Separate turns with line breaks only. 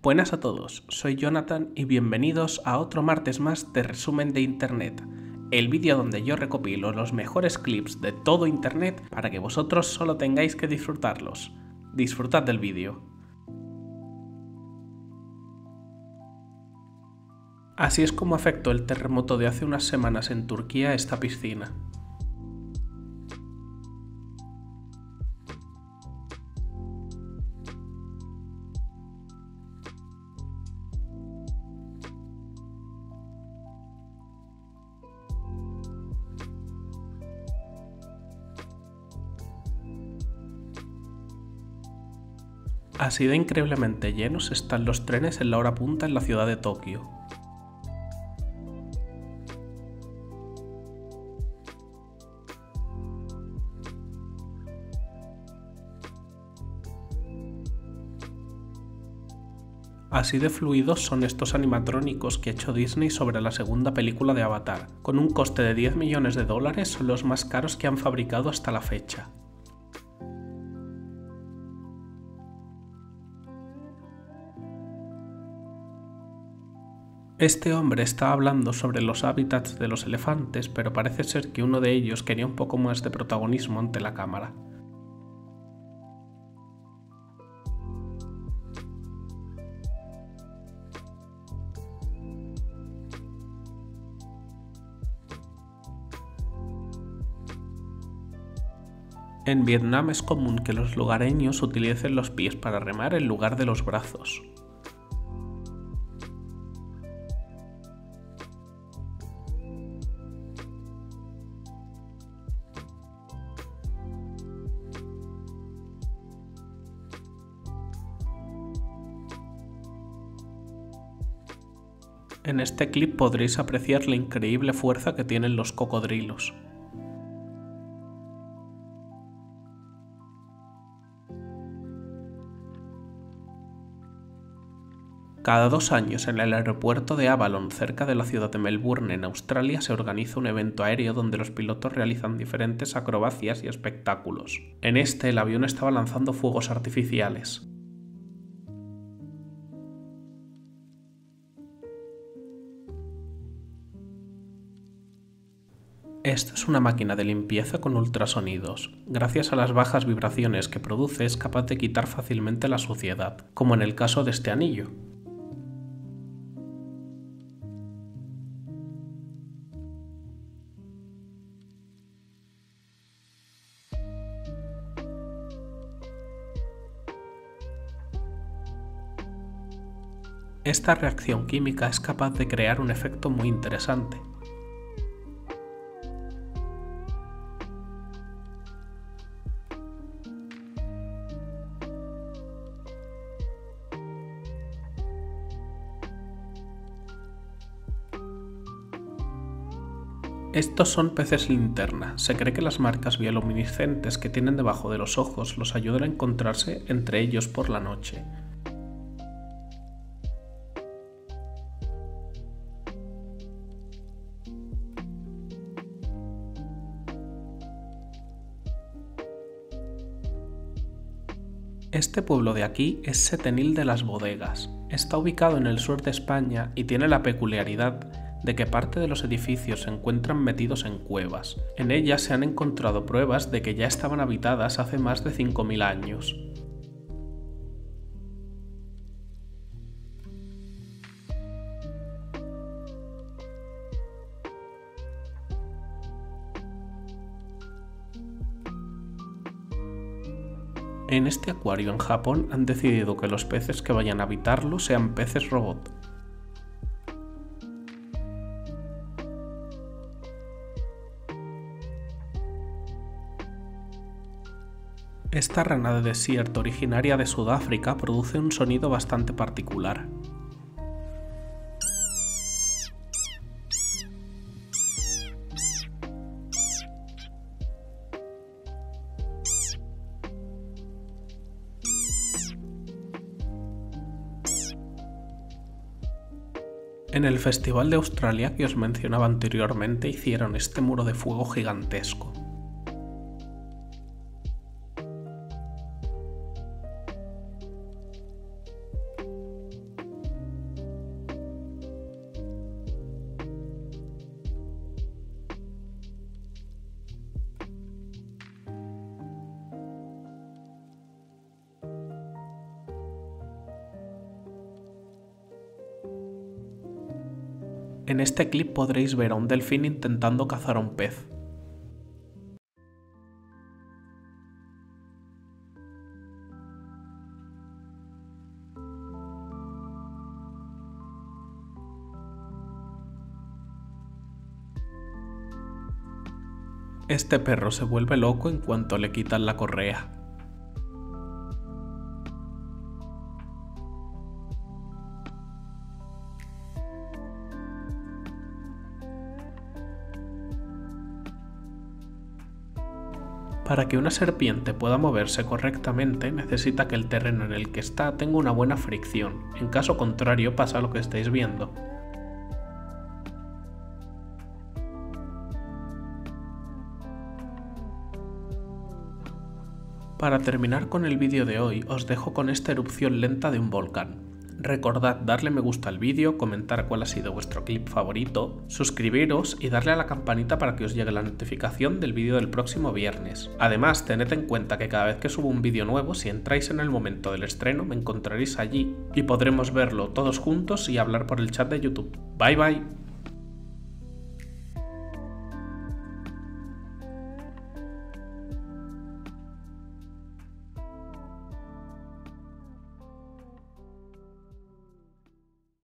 Buenas a todos, soy Jonathan y bienvenidos a otro martes más de Resumen de Internet, el vídeo donde yo recopilo los mejores clips de todo Internet para que vosotros solo tengáis que disfrutarlos. Disfrutad del vídeo. Así es como afectó el terremoto de hace unas semanas en Turquía esta piscina. Así de increíblemente llenos están los trenes en la hora punta en la ciudad de Tokio. Así de fluidos son estos animatrónicos que hecho Disney sobre la segunda película de Avatar. Con un coste de 10 millones de dólares son los más caros que han fabricado hasta la fecha. Este hombre está hablando sobre los hábitats de los elefantes, pero parece ser que uno de ellos quería un poco más de protagonismo ante la cámara. En Vietnam es común que los lugareños utilicen los pies para remar en lugar de los brazos. En este clip podréis apreciar la increíble fuerza que tienen los cocodrilos. Cada dos años en el aeropuerto de Avalon, cerca de la ciudad de Melbourne, en Australia, se organiza un evento aéreo donde los pilotos realizan diferentes acrobacias y espectáculos. En este, el avión estaba lanzando fuegos artificiales. Esto es una máquina de limpieza con ultrasonidos. Gracias a las bajas vibraciones que produce es capaz de quitar fácilmente la suciedad, como en el caso de este anillo. Esta reacción química es capaz de crear un efecto muy interesante. Estos son peces linterna. Se cree que las marcas bioluminiscentes que tienen debajo de los ojos los ayudan a encontrarse entre ellos por la noche. Este pueblo de aquí es Setenil de las Bodegas. Está ubicado en el sur de España y tiene la peculiaridad de que parte de los edificios se encuentran metidos en cuevas. En ellas se han encontrado pruebas de que ya estaban habitadas hace más de 5.000 años. En este acuario en Japón han decidido que los peces que vayan a habitarlo sean peces robot, Esta rana de desierto originaria de Sudáfrica produce un sonido bastante particular. En el Festival de Australia que os mencionaba anteriormente hicieron este muro de fuego gigantesco. En este clip podréis ver a un delfín intentando cazar a un pez. Este perro se vuelve loco en cuanto le quitan la correa. Para que una serpiente pueda moverse correctamente necesita que el terreno en el que está tenga una buena fricción, en caso contrario pasa lo que estáis viendo. Para terminar con el vídeo de hoy os dejo con esta erupción lenta de un volcán. Recordad darle me gusta al vídeo, comentar cuál ha sido vuestro clip favorito, suscribiros y darle a la campanita para que os llegue la notificación del vídeo del próximo viernes. Además, tened en cuenta que cada vez que subo un vídeo nuevo, si entráis en el momento del estreno, me encontraréis allí y podremos verlo todos juntos y hablar por el chat de YouTube. Bye bye.